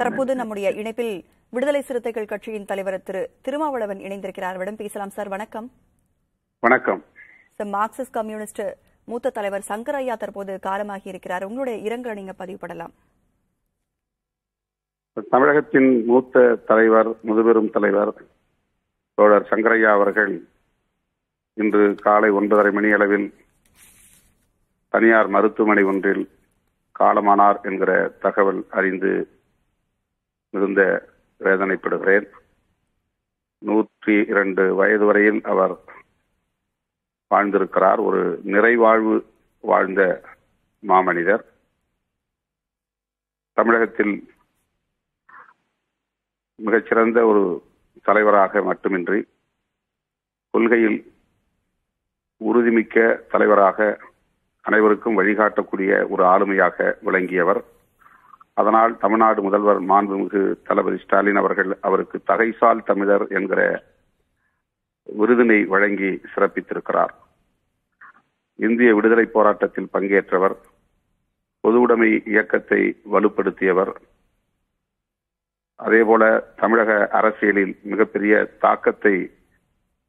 தற்போது நம்முடைய இணைப்பில் விடுதலை சிறுத்தைகள் கட்சியின் தலைவர் திரு திருமாவளவன் இணைந்திருக்கிறார். அவரிடம் பேசலாம் சார். வணக்கம். வணக்கம். மார்க்சிஸ்ட் கம்யூனிஸ்ட் மூத்த தலைவர் சங்கர் ஐயா தற்போது காலமாகி இருக்கிறார். உங்களுடைய இரங்கலை நீங்க பதிவுபடலாம். தமிழகத்தின் மூத்த தலைவர் முதுபெரும் தலைவர் தோழர் சங்கரையா அவர்கள் இன்று காலை ஒன்பதரை மணி அளவில் தனியார் மருத்துவமனை ஒன்றில் காலமானார் என்கிற தகவல் அறிந்து மிகுந்த வேதனைப்படுகிறேன். நூற்றி இரண்டு வயது வரையில் அவர் வாழ்ந்திருக்கிறார். ஒரு நிறைவாழ்வு வாழ்ந்த மாமனிதர். தமிழகத்தில் மிகச்சிறந்த ஒரு தலைவராக மட்டுமின்றி கொள்கையில் உறுதிமிக்க தலைவராக அனைவருக்கும் வழிகாட்டக்கூடிய ஒரு ஆளுமையாக விளங்கியவர். அதனால் தமிழ்நாடு முதல்வர் மாண்புமிகு தளபதி ஸ்டாலின் அவர்கள் அவருக்கு தகைசால் தமிழர் என்கிற விருதினை வழங்கி சிறப்பித்திருக்கிறார். இந்திய விடுதலை போராட்டத்தில் பங்கேற்றவர் பொதுவுடைமை இயக்கத்தை வலுப்படுத்தியவர். அதேபோல தமிழக அரசியலில் மிகப்பெரிய தாக்கத்தை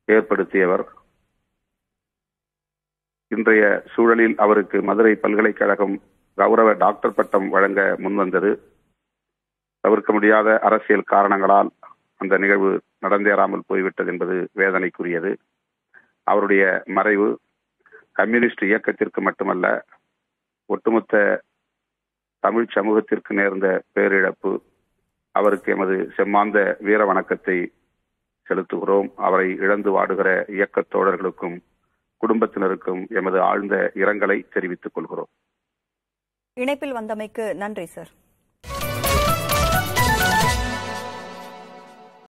ஏற்படுத்தியவர். இன்றைய சூழலில் அவருக்கு மதுரை பல்கலைக்கழகம் கௌரவ டாக்டர் பட்டம் வழங்க முன்வந்தது. தவிர்க்க முடியாத அரசியல் காரணங்களால் அந்த நிகழ்வு நடந்தேறாமல் போய்விட்டது என்பது வேதனைக்குரியது. அவருடைய மறைவு கம்யூனிஸ்ட் இயக்கத்திற்கு மட்டுமல்ல ஒட்டுமொத்த தமிழ் சமூகத்திற்கு நேர்ந்த பேரிழப்பு அவருக்கு எமது செம்மாந்த வீர வணக்கத்தை செலுத்துகிறோம். அவரை இழந்து வாடுகிற இயக்க தோழர்களுக்கும் குடும்பத்தினருக்கும் எமது ஆழ்ந்த இரங்கலை தெரிவித்துக் கொள்கிறோம். இணைப்பில் வந்தமைக்கு நன்றி சார்.